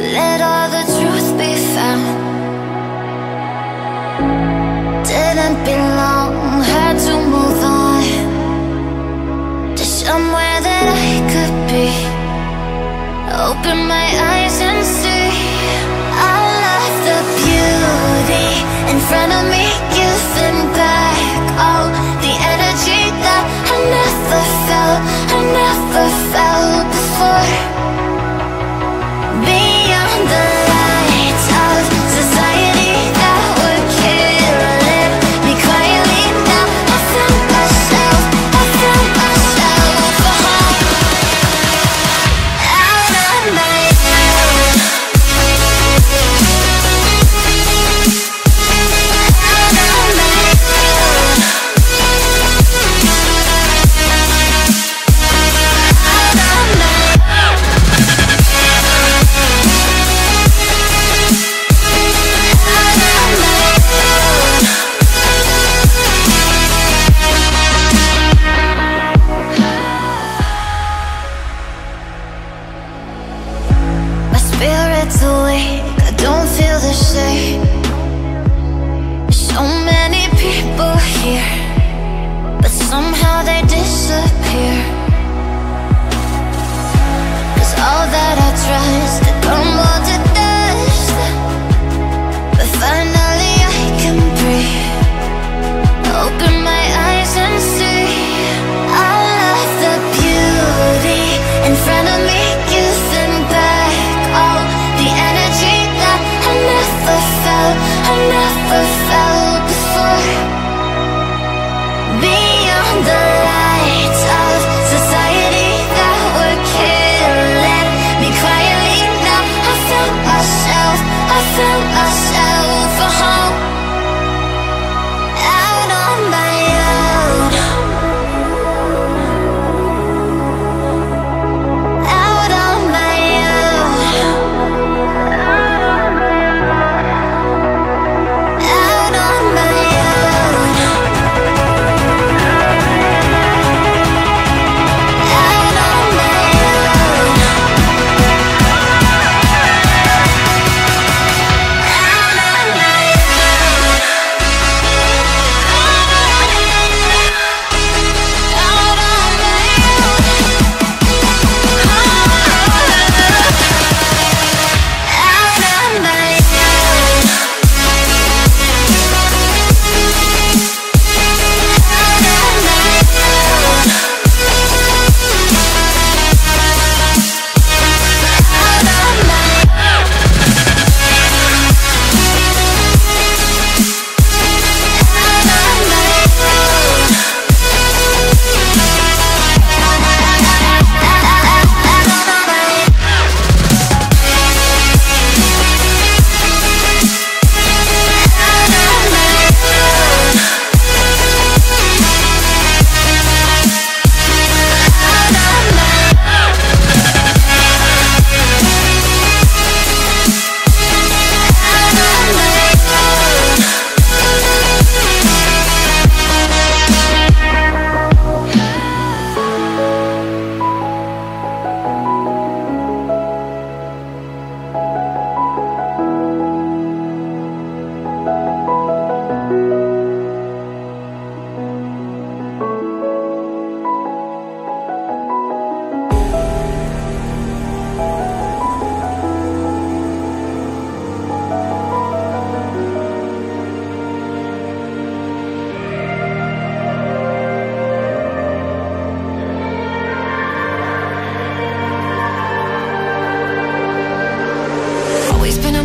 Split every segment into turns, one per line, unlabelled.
let all the truth be found. Didn't belong, had to move on to somewhere that I could be. Open my eyes and see all of the beauty in front of me, giving back all the energy that I never felt, I never felt spirit's awake, I don't feel the same. So many people here, but somehow they disappear. Cause all that I trust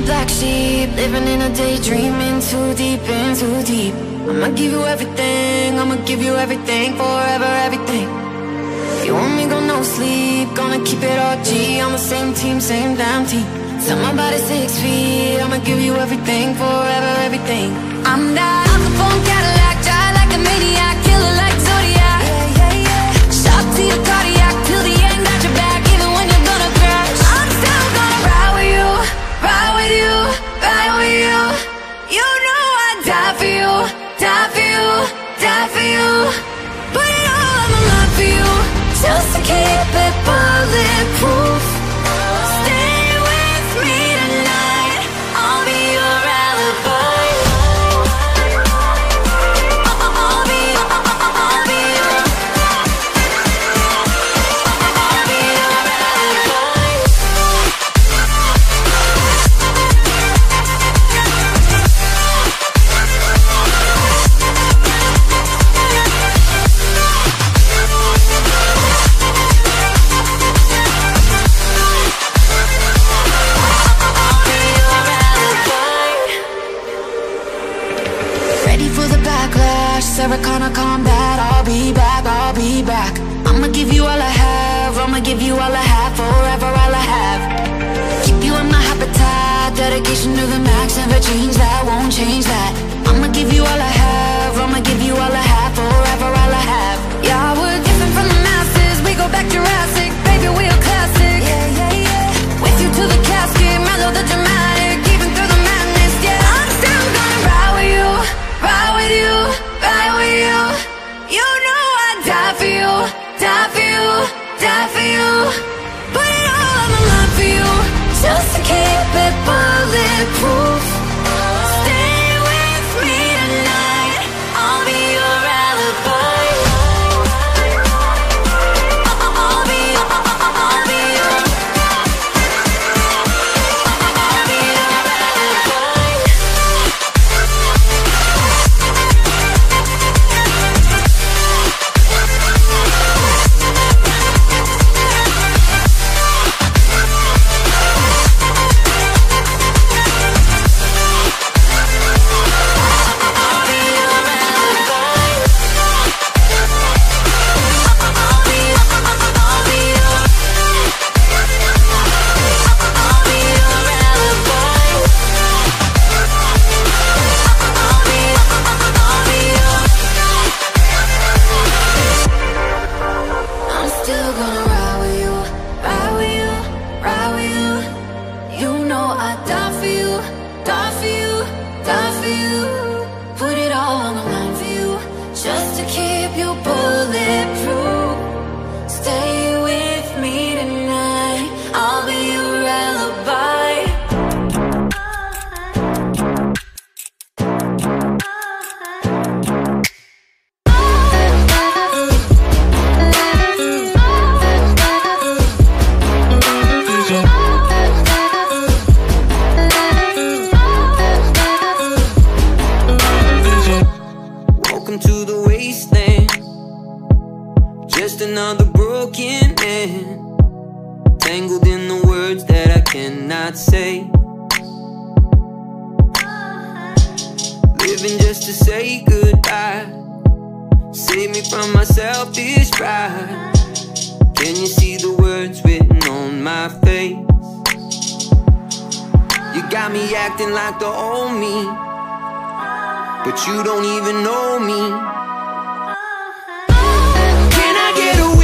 black sheep, living in a daydream, in too deep, in too deep. I'ma give you everything, I'ma give you everything, forever everything. If You want me, go no sleep, gonna keep it all G. On the same team, same damn team. Tell my body six feet, I'ma give you everything, forever everything. I'm that Al Capone Cadillac, die like a maniac, die for you. Put it all on the line for you. Just to keep it bulletproof. Saracana combat I'll be back, I'll be back. I'ma give you all I have I'ma give you all I have Forever all I have. Keep you in my habitat Dedication to the max Never change, that won't change die for you. Put it all on the line for you. Just to keep it bulletproof.
say goodbye Save me from my selfish pride Can you see the words written on my face? You got me acting like the old me But you don't even know me Can I get away?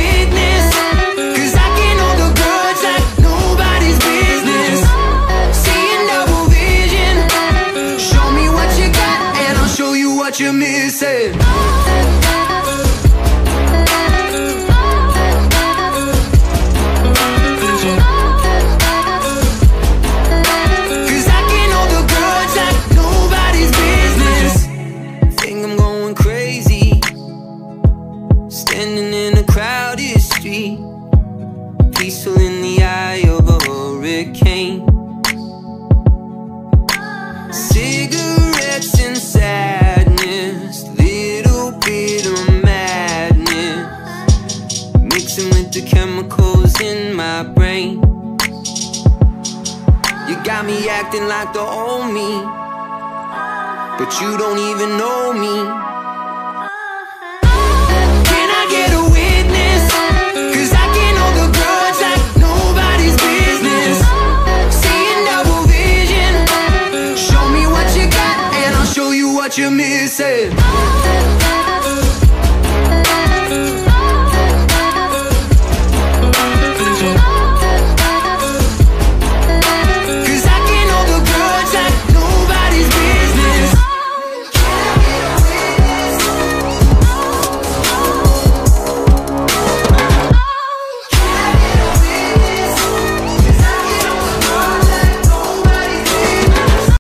like the old me, but you don't even know me.